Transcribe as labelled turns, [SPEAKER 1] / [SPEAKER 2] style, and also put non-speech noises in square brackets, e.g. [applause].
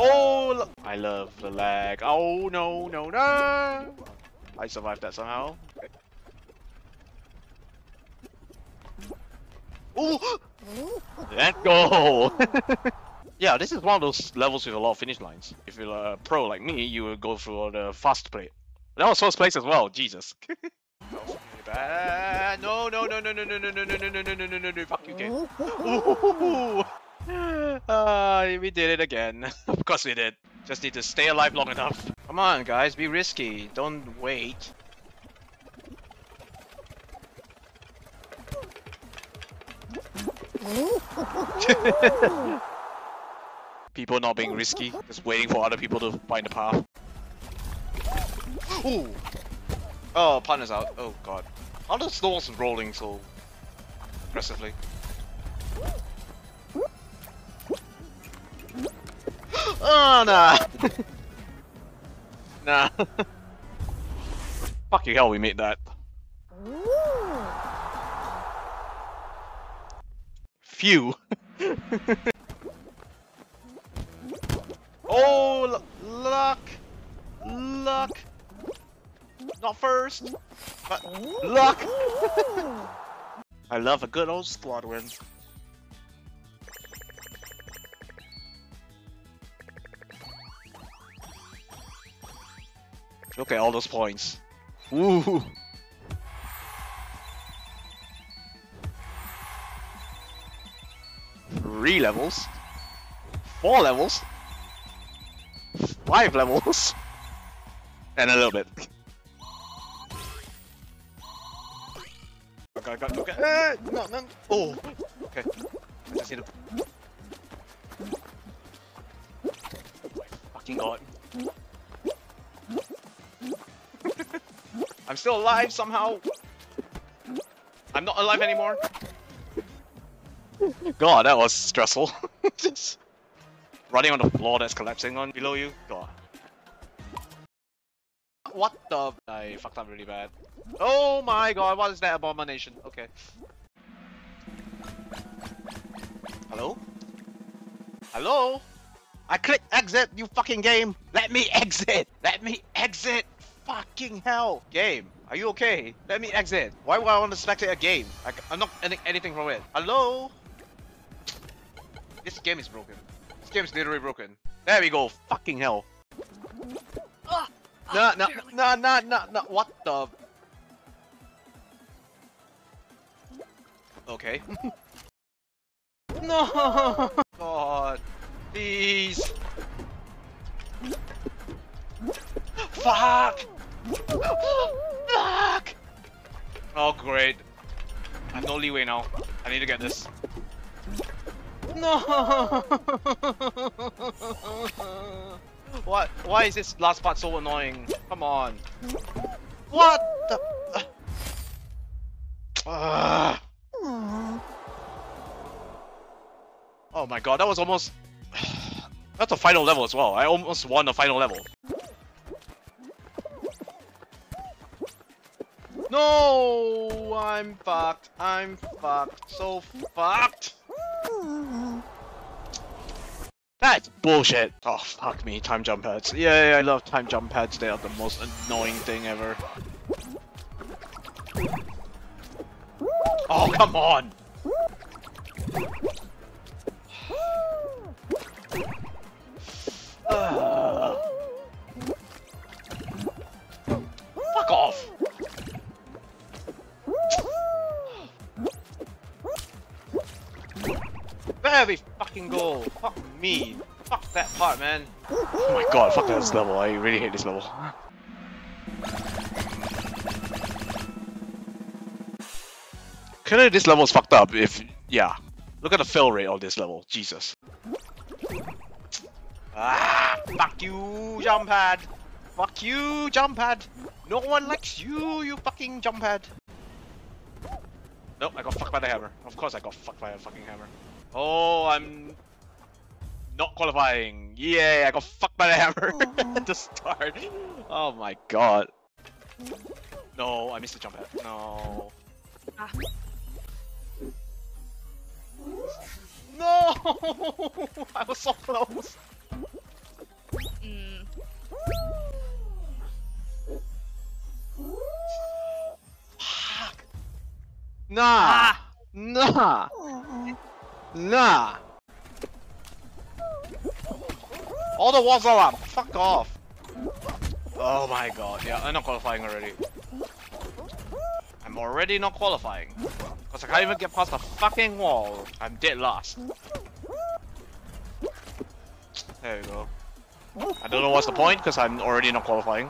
[SPEAKER 1] Oh, I love the lag. Oh no, no, no! I survived that somehow. Oh, let's go! yeah, this is one of those levels with a lot of finish lines. If you're a pro like me, you will go through the fast play. That was first place as well. Jesus. That was really bad. No, no, no, no, no, no, no, no, no, no, no, no, no, no, no, no, fuck you, game. [laughs] Uh, we did it again. [laughs] of course we did. Just need to stay alive long enough. Come on, guys, be risky. Don't wait. [laughs] people not being risky, just waiting for other people to find the path. Ooh! Oh, partner's out. Oh god. How the snowballs rolling so aggressively? Oh, [laughs] nah! nah. Fucking hell, we made that. Phew. [laughs] oh, luck! Luck! Not first, but luck! [laughs] I love a good old squad win. Look at all those points. Ooh. Three levels. Four levels. Five levels. [laughs] And a little bit. Okay, okay, okay. Uh, no, no. Oh, okay. I just need to. Oh my fucking god. Still alive somehow. I'm not alive anymore. God, that was stressful. [laughs] Just running on the floor that's collapsing on below you. God. What the? I fucked up really bad. Oh my god, what is that abomination? Okay. Hello? Hello? I click exit, you fucking game! Let me exit! Let me exit! Fucking hell! Game, are you okay? Let me exit. Why would I want to spectate a game? I, am not getting anything from it. Hello? This game is broken. This game is literally broken. There we go. Fucking hell. No, no, no, no, no, no. What the? Okay. [laughs] no! God. Please. Fuck! Fuck! Oh, great. I have no leeway now. I need to get this. No! what? Why is this last part so annoying? Come on. What the? Ah. Oh my god, that was almost... [sighs] That's a final level as well. I almost won the final level. No, I'm fucked. I'm fucked. So fucked. That's bullshit. Oh, fuck me. Time jump pads. Yeah, yeah, I love time jump pads. They are the most annoying thing ever. Oh, come on. We fucking go. Fuck me. Fuck that part, man. Oh my god, fuck this level. I really hate this level. Clearly this level is fucked up if... Yeah. Look at the fail rate of this level. Jesus. Ah! Fuck you, jump pad! Fuck you, jump pad! No one likes you, you fucking jump pad! Nope, I got fucked by the hammer. Of course I got fucked by a fucking hammer. Oh, I'm not qualifying. Yay, I got fucked by the hammer [laughs] at the start. Oh my god. No, I missed the jump head. No.
[SPEAKER 2] Ah.
[SPEAKER 1] No! [laughs] I was so close. Hmm. Nah. Ah. Nah. Nah! All the walls are up! Fuck off! Oh my god, yeah, I'm not qualifying already. I'm already not qualifying. Because I can't even get past the fucking wall. I'm dead last. There you go. I don't know what's the point, because I'm already not qualifying.